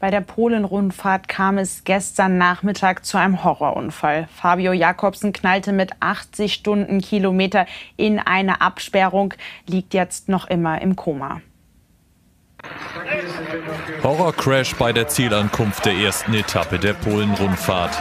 Bei der Polen-Rundfahrt kam es gestern Nachmittag zu einem Horrorunfall. Fabio Jakobsen knallte mit 80 Stundenkilometer in eine Absperrung, liegt jetzt noch immer im Koma. Horrorcrash bei der Zielankunft der ersten Etappe der Polen-Rundfahrt.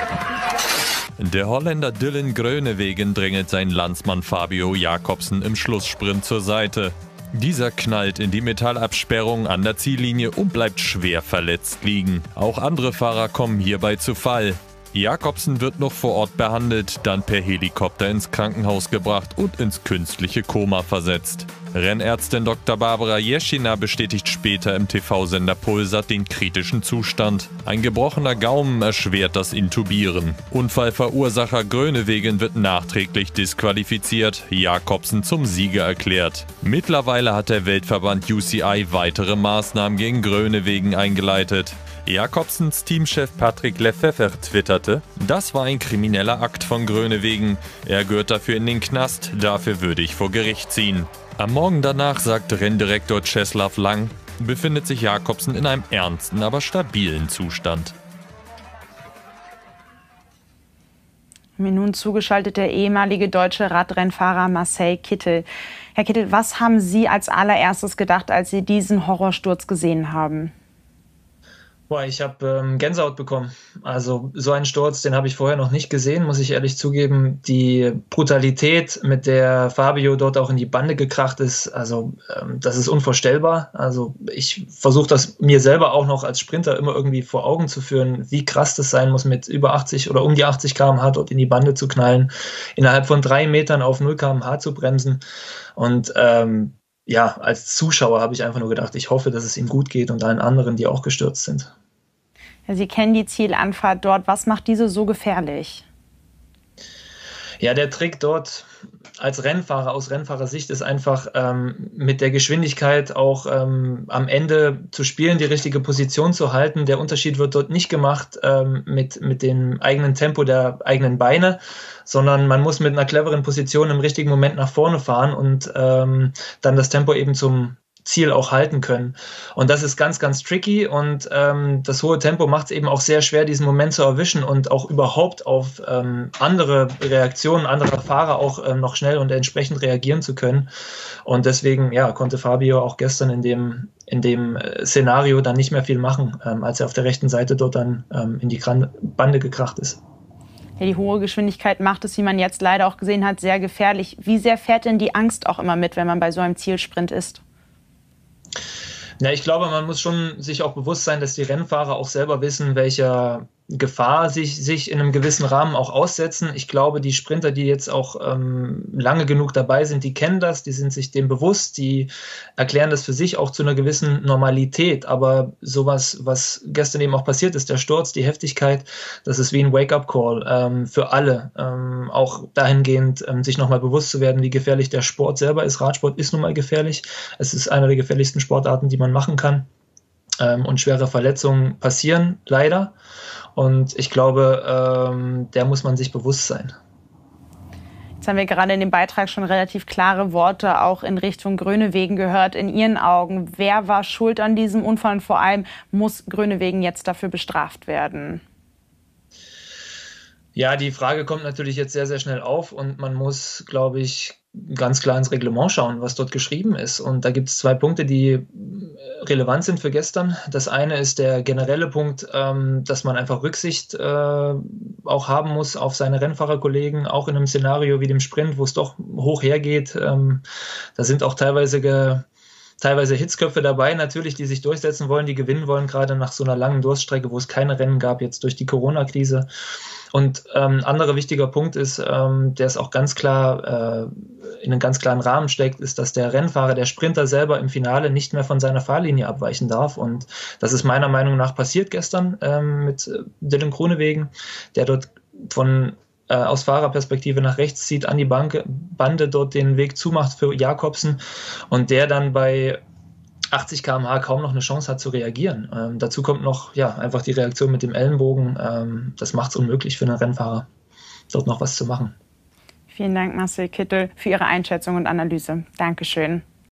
Der Holländer Dylan Grönewegen drängelt seinen Landsmann Fabio Jakobsen im Schlusssprint zur Seite. Dieser knallt in die Metallabsperrung an der Ziellinie und bleibt schwer verletzt liegen. Auch andere Fahrer kommen hierbei zu Fall. Jakobsen wird noch vor Ort behandelt, dann per Helikopter ins Krankenhaus gebracht und ins künstliche Koma versetzt. Rennärztin Dr. Barbara Jeschina bestätigt später im TV-Sender Pulsat den kritischen Zustand. Ein gebrochener Gaumen erschwert das Intubieren. Unfallverursacher Grönewegen wird nachträglich disqualifiziert, Jakobsen zum Sieger erklärt. Mittlerweile hat der Weltverband UCI weitere Maßnahmen gegen Grönewegen eingeleitet. Jakobsens Teamchef Patrick Lefeffer twitterte, das war ein krimineller Akt von Grönewegen. Er gehört dafür in den Knast, dafür würde ich vor Gericht ziehen. Am Morgen danach sagte Renndirektor Czeslaw Lang, befindet sich Jakobsen in einem ernsten, aber stabilen Zustand. Mir nun zugeschaltet der ehemalige deutsche Radrennfahrer Marcel Kittel. Herr Kittel, was haben Sie als allererstes gedacht, als Sie diesen Horrorsturz gesehen haben? Boah, ich habe ähm, Gänsehaut bekommen. Also so einen Sturz, den habe ich vorher noch nicht gesehen, muss ich ehrlich zugeben. Die Brutalität, mit der Fabio dort auch in die Bande gekracht ist, also ähm, das ist unvorstellbar. Also ich versuche das mir selber auch noch als Sprinter immer irgendwie vor Augen zu führen, wie krass das sein muss, mit über 80 oder um die 80 km/h dort in die Bande zu knallen, innerhalb von drei Metern auf 0 km/h zu bremsen. Und ähm, ja, als Zuschauer habe ich einfach nur gedacht, ich hoffe, dass es ihm gut geht und allen anderen, die auch gestürzt sind. Sie kennen die Zielanfahrt dort. Was macht diese so gefährlich? Ja, der Trick dort als Rennfahrer aus Rennfahrersicht ist einfach ähm, mit der Geschwindigkeit auch ähm, am Ende zu spielen, die richtige Position zu halten. Der Unterschied wird dort nicht gemacht ähm, mit, mit dem eigenen Tempo der eigenen Beine, sondern man muss mit einer cleveren Position im richtigen Moment nach vorne fahren und ähm, dann das Tempo eben zum, Ziel auch halten können. Und das ist ganz, ganz tricky und ähm, das hohe Tempo macht es eben auch sehr schwer, diesen Moment zu erwischen und auch überhaupt auf ähm, andere Reaktionen anderer Fahrer auch ähm, noch schnell und entsprechend reagieren zu können. Und deswegen, ja, konnte Fabio auch gestern in dem, in dem äh, Szenario dann nicht mehr viel machen, ähm, als er auf der rechten Seite dort dann ähm, in die Bande gekracht ist. Ja, die hohe Geschwindigkeit macht es, wie man jetzt leider auch gesehen hat, sehr gefährlich. Wie sehr fährt denn die Angst auch immer mit, wenn man bei so einem Zielsprint ist? Ja, ich glaube, man muss schon sich auch bewusst sein, dass die Rennfahrer auch selber wissen, welcher Gefahr sich, sich in einem gewissen Rahmen auch aussetzen. Ich glaube, die Sprinter, die jetzt auch ähm, lange genug dabei sind, die kennen das, die sind sich dem bewusst, die erklären das für sich auch zu einer gewissen Normalität. Aber sowas, was gestern eben auch passiert ist, der Sturz, die Heftigkeit, das ist wie ein Wake-up-Call ähm, für alle. Ähm, auch dahingehend, ähm, sich nochmal bewusst zu werden, wie gefährlich der Sport selber ist. Radsport ist nun mal gefährlich. Es ist einer der gefährlichsten Sportarten, die man machen kann. Ähm, und schwere Verletzungen passieren leider. Und ich glaube, ähm, der muss man sich bewusst sein. Jetzt haben wir gerade in dem Beitrag schon relativ klare Worte auch in Richtung Grönewegen gehört. In Ihren Augen, wer war schuld an diesem Unfall und vor allem muss Grönewegen jetzt dafür bestraft werden? Ja, die Frage kommt natürlich jetzt sehr, sehr schnell auf und man muss, glaube ich, ganz klar ins Reglement schauen, was dort geschrieben ist. Und da gibt es zwei Punkte, die relevant sind für gestern. Das eine ist der generelle Punkt, ähm, dass man einfach Rücksicht äh, auch haben muss auf seine Rennfahrerkollegen, auch in einem Szenario wie dem Sprint, wo es doch hoch hergeht. Ähm, da sind auch teilweise ge teilweise Hitzköpfe dabei, natürlich, die sich durchsetzen wollen, die gewinnen wollen, gerade nach so einer langen Durststrecke, wo es keine Rennen gab, jetzt durch die Corona-Krise. Und ähm, anderer wichtiger Punkt ist, ähm, der es auch ganz klar äh, in einen ganz klaren Rahmen steckt, ist, dass der Rennfahrer, der Sprinter selber im Finale nicht mehr von seiner Fahrlinie abweichen darf. Und das ist meiner Meinung nach passiert gestern ähm, mit äh, Dylan Kronewegen, der dort von äh, aus Fahrerperspektive nach rechts zieht, an die Bank, Bande dort den Weg zumacht für Jakobsen und der dann bei 80 km/h kaum noch eine Chance hat zu reagieren. Ähm, dazu kommt noch ja, einfach die Reaktion mit dem Ellenbogen. Ähm, das macht es unmöglich für einen Rennfahrer, dort noch was zu machen. Vielen Dank, Marcel Kittel, für Ihre Einschätzung und Analyse. Dankeschön.